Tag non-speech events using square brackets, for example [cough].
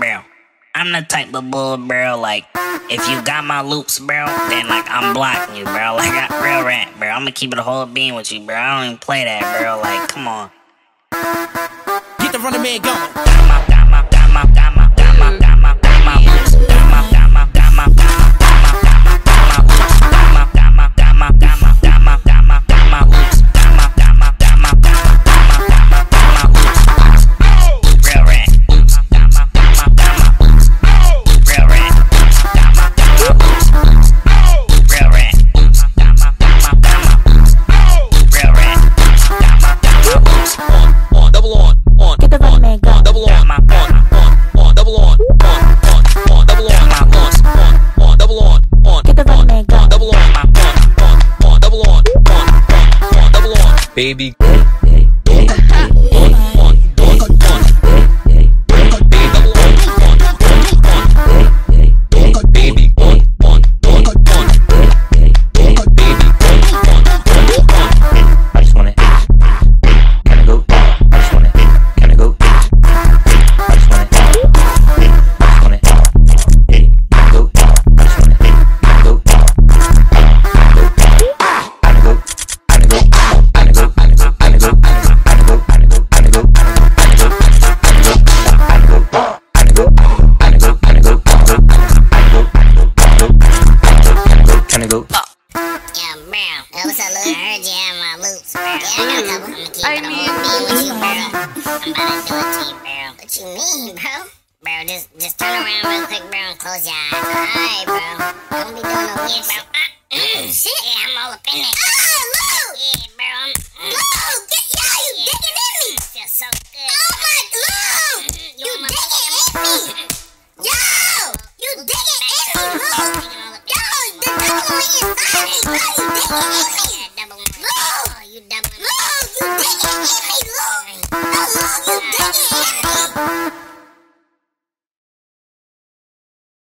bro. I'm the type of bull, bro, like, if you got my loops, bro, then, like, I'm blocking you, bro. Like, I real rap, bro. I'm gonna keep it a whole bean with you, bro. I don't even play that, bro. Like, come on. Get the running man going. baby. To you, [laughs] bro. What you mean, bro? Bro, just just turn around real quick, bro, and close your eyes. Alright, bro. Don't be doing no weird, bro. Ah, [clears throat] mm, shit. Yeah, I'm all up in there. Ah, Lou! Yeah, bro, I'm... Mm. Lou, get, yo, you yeah. digging in me. Feels so good. Oh, my, Lou! You, you digging in me. Yo, you digging in me, Lou. Yo, the double on inside me, bro. You digging in me. Lou! You double